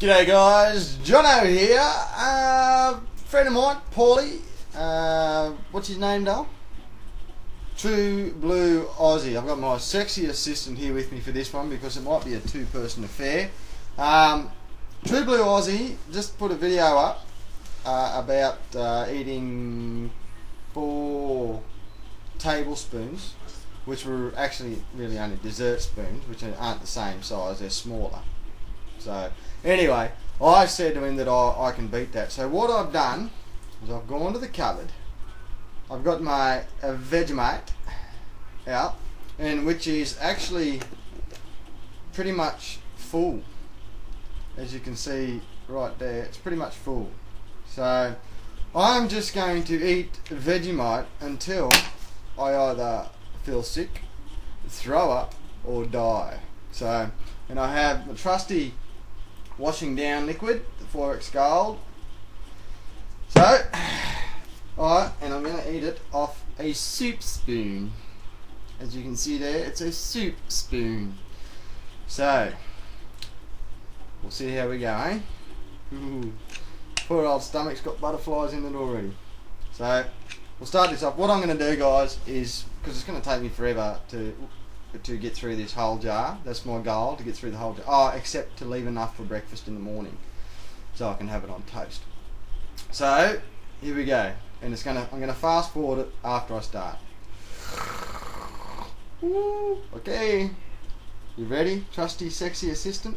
G'day guys, Johnno here. Uh, friend of mine, Paulie. Uh, what's his name, Dale? True Blue Aussie. I've got my sexy assistant here with me for this one because it might be a two-person affair. Um, True Blue Aussie just put a video up uh, about uh, eating four tablespoons, which were actually really only dessert spoons, which aren't the same size. They're smaller. So anyway, I said to him that I, I can beat that. So what I've done is I've gone to the cupboard. I've got my uh, Vegemite out, and which is actually pretty much full. As you can see right there, it's pretty much full. So I'm just going to eat Vegemite until I either feel sick, throw up, or die. So, and I have my trusty washing down liquid, the XXXX Gold. So, alright, and I'm going to eat it off a soup spoon. As you can see there, it's a soup spoon. So, we'll see how we go, eh? Ooh, poor old stomach's got butterflies in it already. So, we'll start this off. What I'm going to do, guys, is, because it's going to take me forever to to get through this whole jar. That's my goal, to get through the whole jar. Oh, except to leave enough for breakfast in the morning. So I can have it on toast. So, here we go. And it's gonna I'm gonna fast forward it after I start. Woo, okay. You ready, trusty sexy assistant?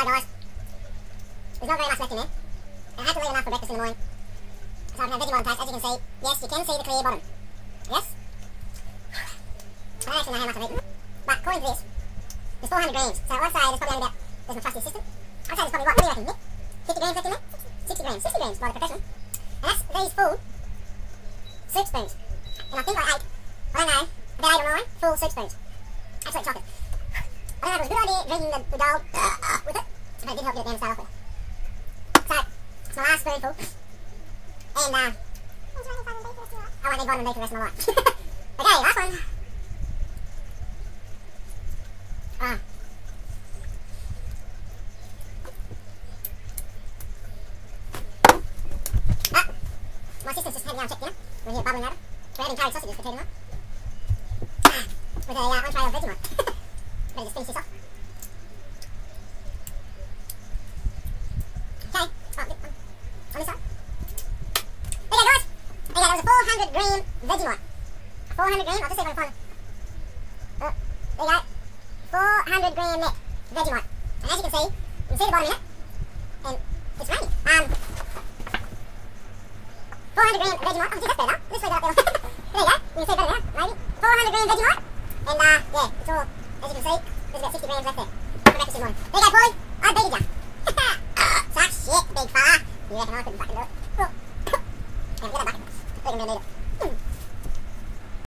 Hi guys. There's not very much left in there. I had to leave enough for breakfast in the morning. So I can have Vegemite on toast. As you can see, yes, you can see the clear bottom. Yes? I don't actually know how much I've eaten. But according to this, there's 400 grams. So I'd say there's probably only about, there's my trusty assistant. I'd say there's probably, what, what do you reckon, Nick? 50 grams left in there? 60 grams. 60 grams by the professional. And that's these full soup spoons. And I think I ate, I don't know, about 8 or 9 full soup spoons. Absolute chocolate. I don't know if it was a good idea drinking the, the gold uh, uh, with it, but it did help get it down to off with. So, it's my last spoonful. And, uh, I won't need vitamin D for the rest of my life. okay, last one. Ah. Ah, my sister's just had me on check dinner. We're here bubbling over. We're having curry sausages for tea tonight. Ah, with a uh, entree of Vegemite. Ready to finish this off. Okay, oh, on, on this side. There you go, guys. There you go, that was a 400 gram Vegemite. 400 gram, I'll just see if I can find it. There you go. 400 gram net Vegemite. And as you can see, you can see the bottom in it. And it's raining. Um, 400 gram Vegemite. Oh, gee, that's better. Let's leave that up there. there you go. You can see better now, maybe. 400 gram Vegemite. And, uh, yeah, it's all as you can see, there's about 60 grams left there. For breakfast in the morning. There you go, Paulie.